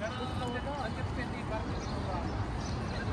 గర్వంగా ఒక అధ్యక్షుడి పరిస్థితి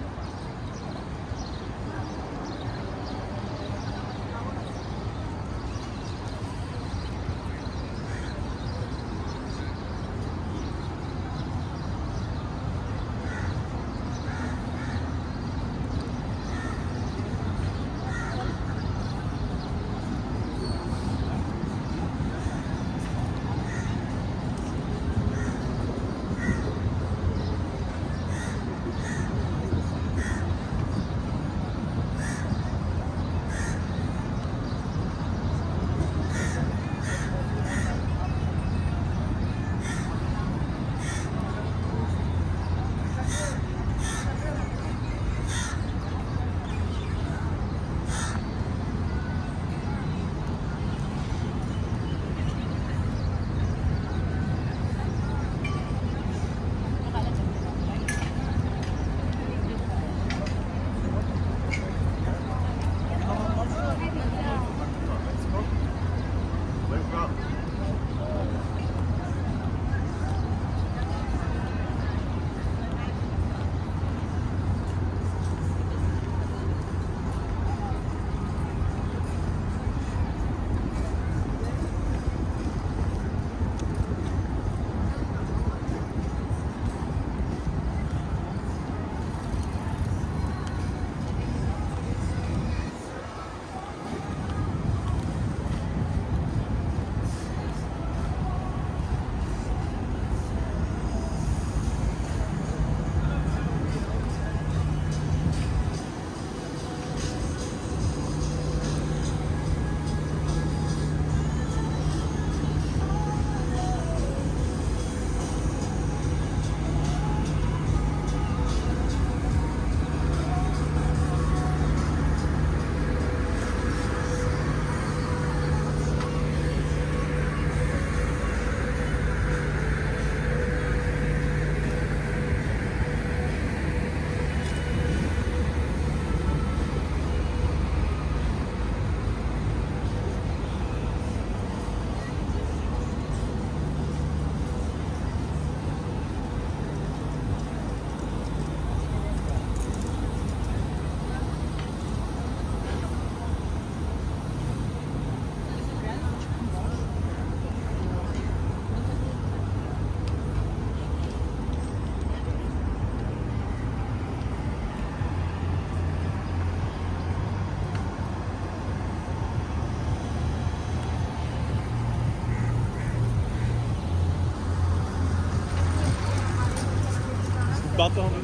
dat dan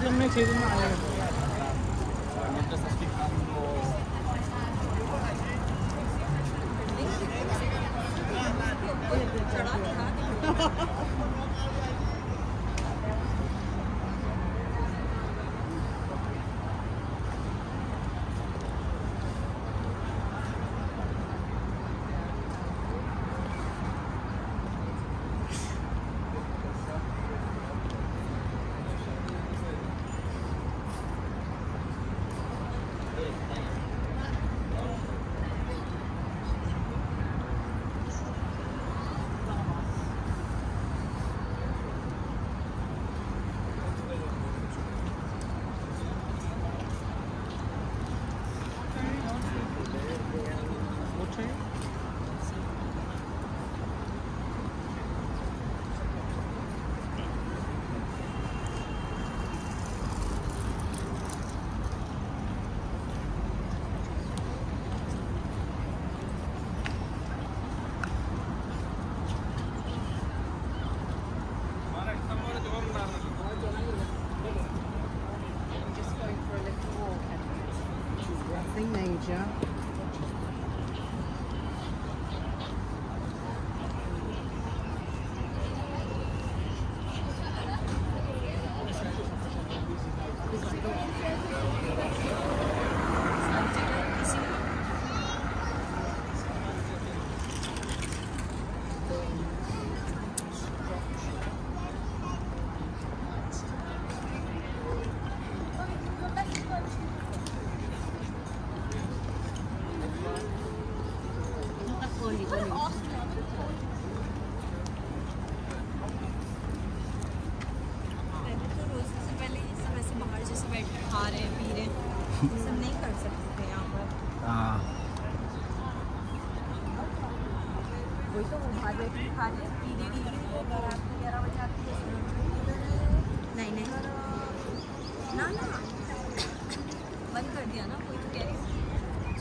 这没车是哪来 teenager. बाहर बैठ के खा रहे पी रहे पी रहे वो बारात ग्यारह बजे आती है नहीं नहीं। ना ना। बंद कर दिया ना कोई तो कह रही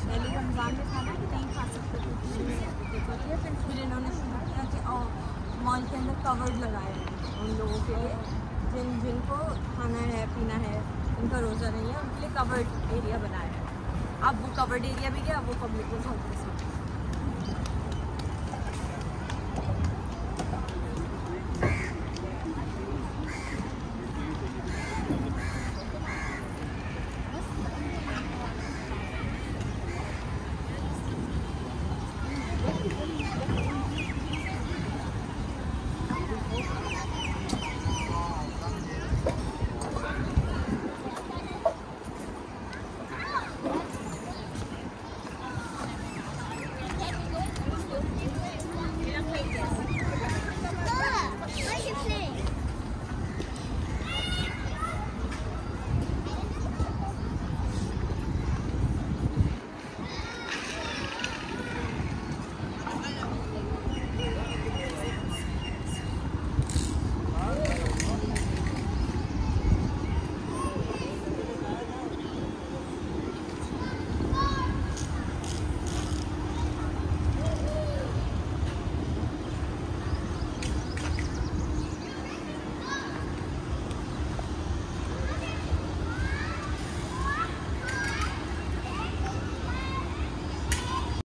पहले रमज़ान में था ना कि नहीं खा सकते देखो ठीक फिर फिर इन्होंने शुरू किया कि मॉल के अंदर कवर्ड लगाए हैं उन लोगों के लिए। जिन जिनको खाना है पीना है उनका रोज़ा नहीं है उनके लिए कवर्ड एरिया बनाया है। अब वो कवर्ड एरिया भी गया अब वो पब्लिक को